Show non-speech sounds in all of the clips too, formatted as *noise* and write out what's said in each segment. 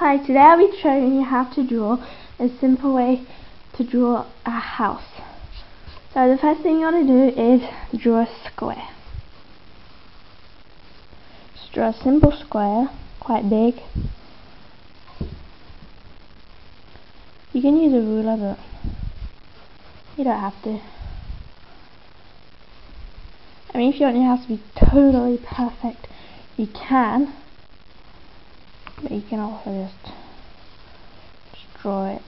Hi, today I'll be showing you how to draw a simple way to draw a house. So the first thing you want to do is draw a square. Just draw a simple square, quite big. You can use a ruler but you don't have to. I mean if you want your house to be totally perfect, you can. But you can also just, draw it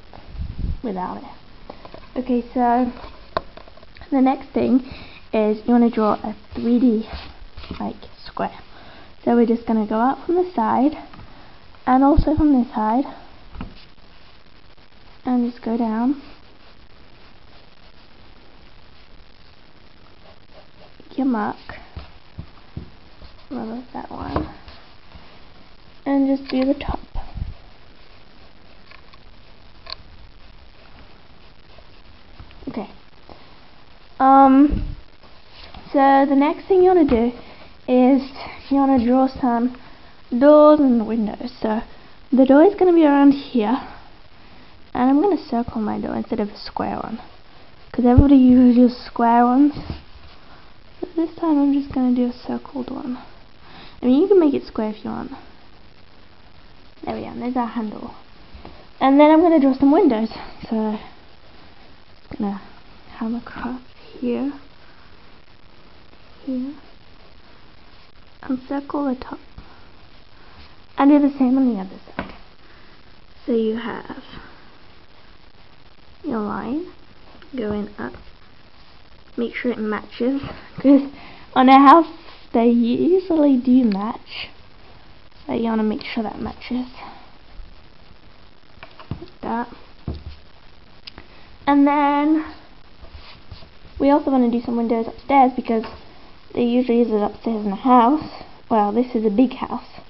without it. Okay, so the next thing is you want to draw a 3D like square. So we're just going to go up from the side and also from this side and just go down. Your mark. Well, that one and just do the top. Okay. Um, so the next thing you want to do is you want to draw some doors and windows. So the door is going to be around here. And I'm going to circle my door instead of a square one. Because everybody uses square ones. But this time I'm just going to do a circled one. I mean, you can make it square if you want. There we go, there's our handle. And then I'm going to draw some windows. So, I'm going to come across here, here, and circle the top. And do the same on the other side. So you have your line going up. Make sure it matches, because on a house they usually do match. So you want to make sure that matches. Like that. And then we also want to do some windows upstairs because they usually use it upstairs in the house. Well, this is a big house.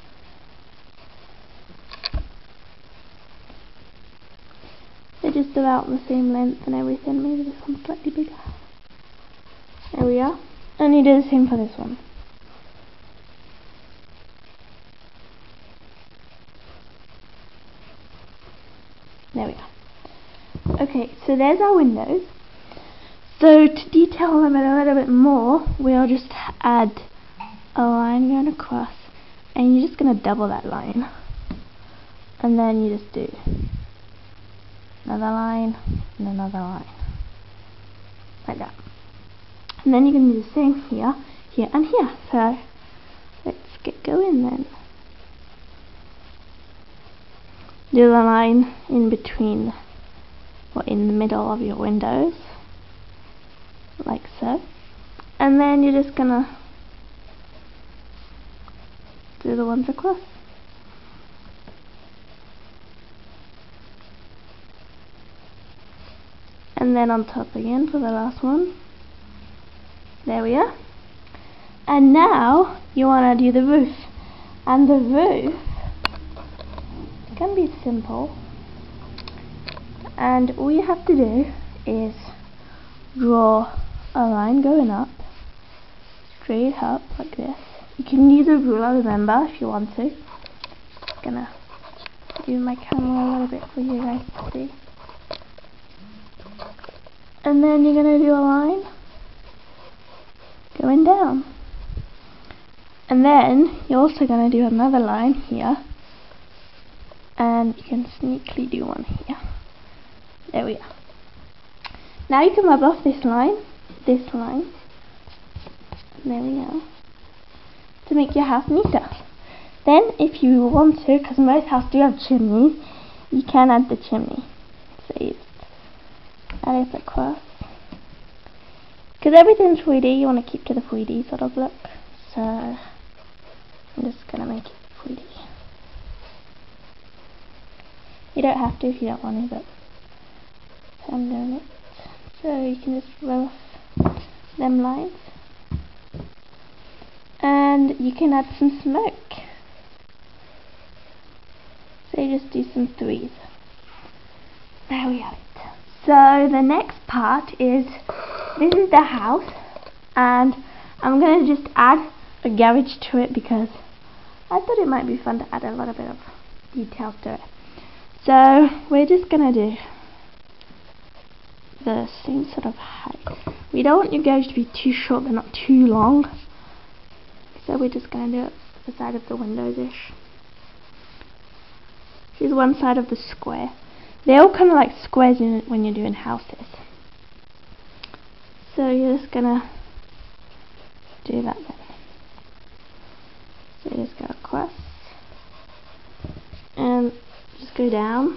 They're just about the same length and everything. Maybe this one's slightly bigger. There we are. And you do the same for this one. There we are. Okay, so there's our windows. So to detail them a little bit more, we'll just add a line going across and you're just going to double that line. And then you just do another line and another line. Like that. And then you can do the same here, here and here. So let's get going then. Do the line in between or in the middle of your windows like so. And then you're just gonna do the ones across. And then on top again for the last one. There we are. And now you want to do the roof. And the roof can be simple. And all you have to do is draw a line going up straight up like this. You can use a ruler remember if you want to. Just gonna move my camera a little bit for you guys to see. And then you're gonna do a line going down. And then you're also to do another line here and you can sneakily do one here. There we are. Now you can rub off this line this line. There we go to make your house neater. Then if you want to because most houses do have chimneys you can add the chimney. So you add it across. Because everything's 3D you want to keep to the 3D sort of look. So I'm just gonna make it 3D you don't have to if you don't want to, but I'm doing it. So you can just roll off them lines. And you can add some smoke. So you just do some threes. There we have it. So the next part is, this is the house. And I'm going to just add a garage to it because I thought it might be fun to add a little bit of details to it. So we're just gonna do the same sort of height. We don't want your garage to be too short but not too long. So we're just gonna do it the side of the windows-ish. Here's one side of the square. They're all kind of like squares in when you're doing houses. So you're just gonna do that then. So you just go across and just go down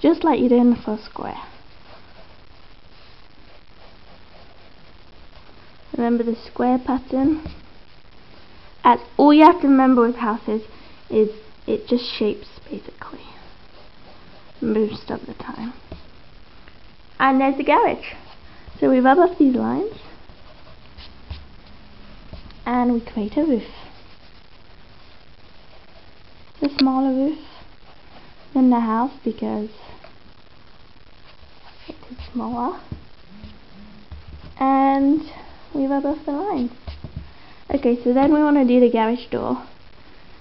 just like you did in the first square. Remember the square pattern? As all you have to remember with houses is it just shapes basically. Most of the time. And there's the garage. So we rub off these lines and we create a roof. A smaller roof than the house because it is smaller. And we rub off the lines. Okay, so then we want to do the garage door.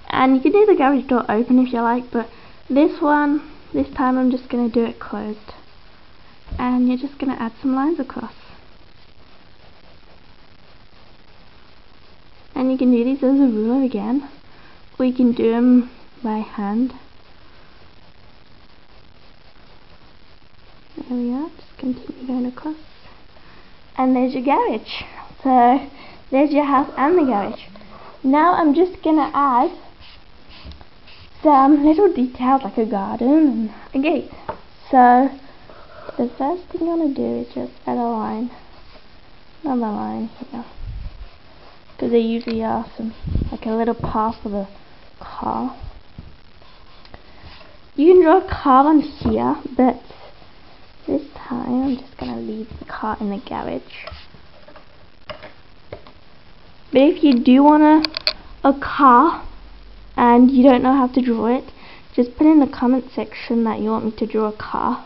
And you can do the garage door open if you like, but this one, this time I'm just going to do it closed. And you're just going to add some lines across. And you can do these as a ruler again, or you can do them by hand. There we are, just continue going across. And there's your garage. So there's your house and the garage. Now I'm just gonna add some little details like a garden and a gate. So the first thing I'm gonna do is just add a line, another line here, because there usually are some like a little path for the car. You can draw a car on here, but this time I'm just gonna leave the car in the garage. But if you do want a, a car and you don't know how to draw it, just put in the comment section that you want me to draw a car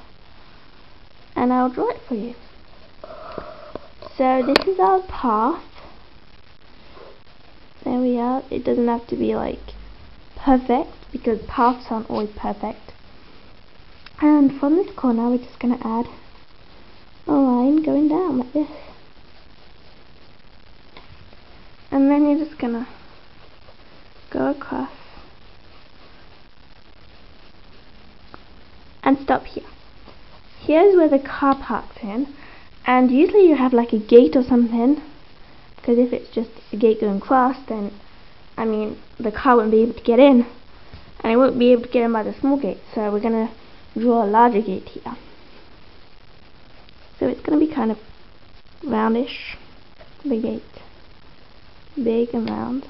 and I'll draw it for you. So this is our path. There we are. It doesn't have to be like perfect because paths aren't always perfect. And from this corner we're just going to add a line going down like this. and then you're just gonna go across and stop here. Here's where the car parks in and usually you have like a gate or something because if it's just a gate going across then I mean the car wouldn't be able to get in and it won't be able to get in by the small gate so we're going to draw a larger gate here. So it's going to be kind of roundish, the gate big and round.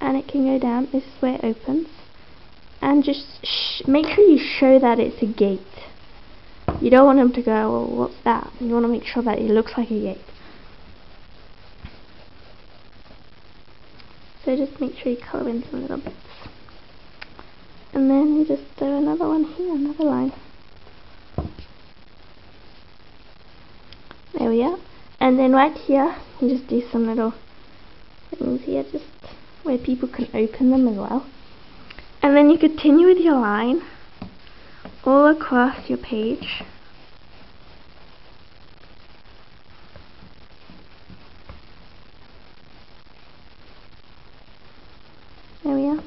And it can go down this is where it opens. And just make sure you show that it's a gate. You don't want them to go well what's that? You want to make sure that it looks like a gate. So just make sure you colour in some little bits and then you just do another one here another line. There we are. And then right here you just do some little things here just where people can open them as well. And then you continue with your line all across your page there we are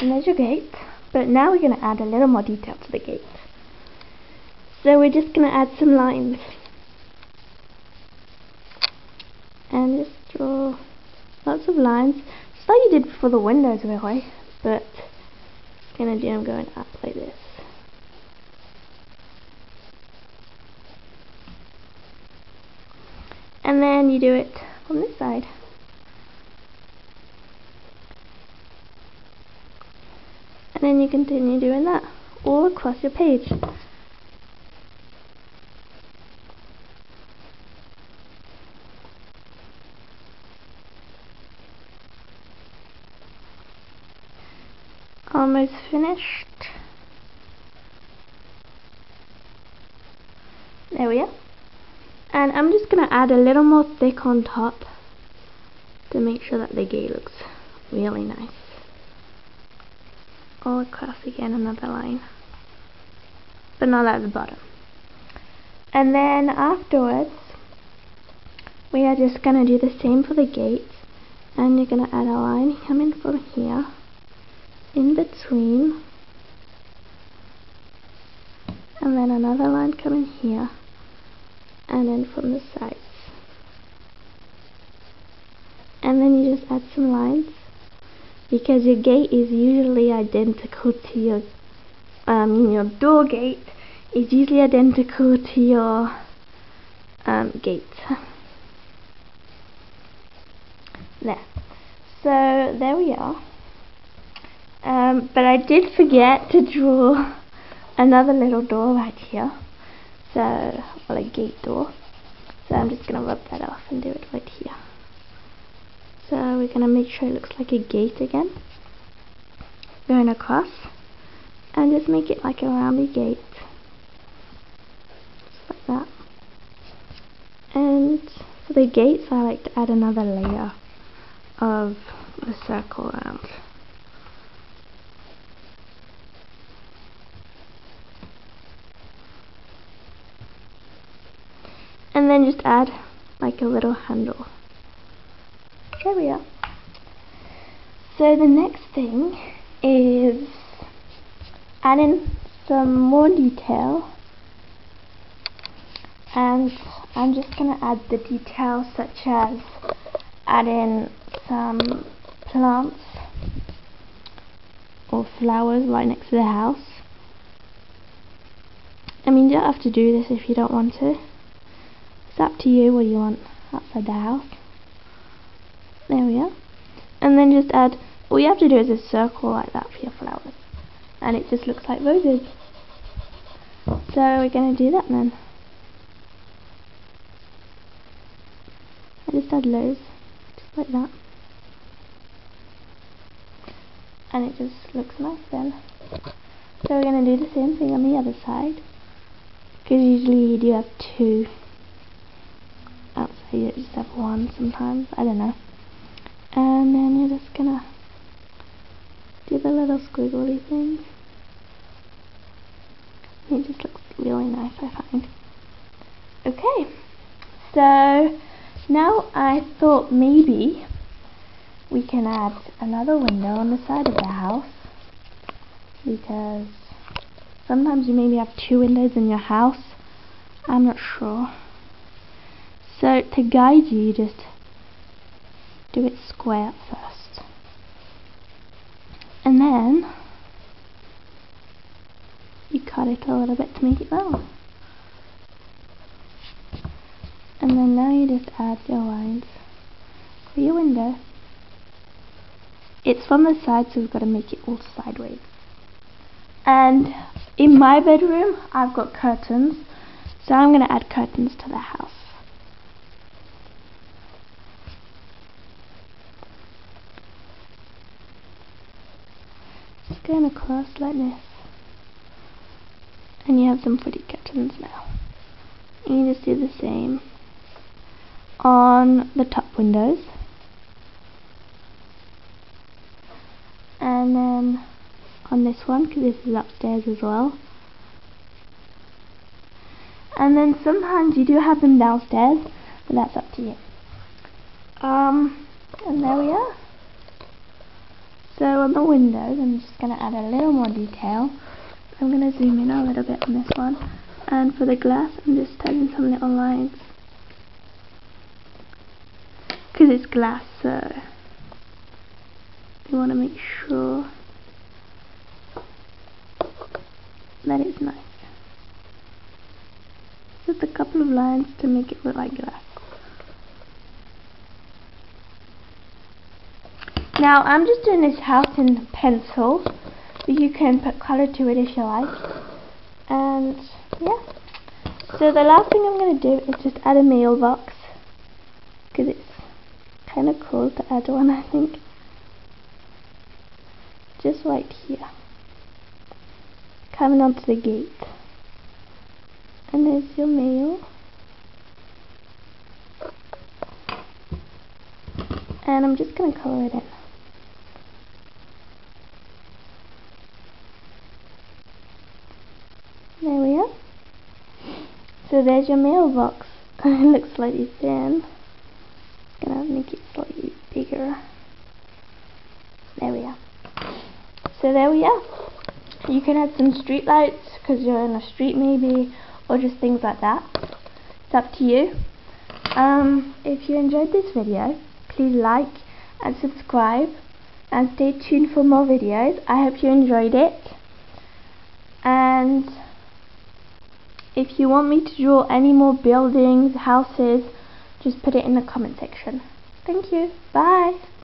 and there's your gate but now we're going to add a little more detail to the gate. So we're just going to add some lines. And just draw lots of lines. Just like you did for the windows really but gonna do I'm going up like this. And then you do it on this side and then you continue doing that all across your page almost finished. There we are. And I'm just going to add a little more thick on top to make sure that the gate looks really nice. Oh, All across again another line. But not at the bottom. And then afterwards, we are just going to do the same for the gates. And you're going to add a line coming from here, in between, and then another line coming here, and then from the sides. And then you just add some lines, because your gate is usually identical to your, um, your door gate is usually identical to your um, gate. there. So there we are. Um, but I did forget to draw another little door right here. So, well a gate door. So I'm just going to rub that off and do it right here. So we're going to make sure it looks like a gate again. Going across. And just make it like a roundy gate. Just like that. And for the gates, I like to add another layer of the circle around. And then just add like a little handle. There we are. So the next thing is adding some more detail and I'm just going to add the details such as adding some plants or flowers right next to the house. I mean you don't have to do this if you don't want to. It's up to you what you want outside the house. There we are. And then just add, all you have to do is a circle like that for your flowers. And it just looks like roses. So we're going to do that then. I just add loads, just like that. And it just looks nice then. So we're going to do the same thing on the other side. Because usually you do have two. Outside you just have one sometimes, I don't know. And then you're just to do the little squiggly things. It just looks really nice, I find. Okay, so now I thought maybe we can add another window on the side of the house because sometimes you maybe have two windows in your house. I'm not sure. So to guide you just do it square first. And then you cut it a little bit to make it round. and then now you just add your lines for your window it's from the side so we've got to make it all sideways and in my bedroom I've got curtains so I'm going to add curtains to the house just going across like this. And you have some pretty curtains now. And you just do the same on the top windows. And then on this one because this is upstairs as well. And then sometimes you do have them downstairs but that's up to you. Um and there we are so on the windows I'm just going to add a little more detail. I'm going to zoom in a little bit on this one. And for the glass I'm just adding some little lines. Because it's glass so you want to make sure that it's nice. Just a couple of lines to make it look like glass now I'm just doing this house in pencil but you can put colour to it if you like. And yeah. So the last thing I'm going to do is just add a mailbox because it's kind of cool to add one *laughs* I think. Just right here. Coming onto the gate. And there's your mail. And I'm just going to color it in So there's your mailbox. *laughs* it looks slightly thin. Gonna make it slightly bigger. There we are. So there we are. You can add some street lights because you're in a street maybe, or just things like that. It's up to you. Um, if you enjoyed this video, please like and subscribe and stay tuned for more videos. I hope you enjoyed it. And if you want me to draw any more buildings, houses, just put it in the comment section. Thank you. Bye.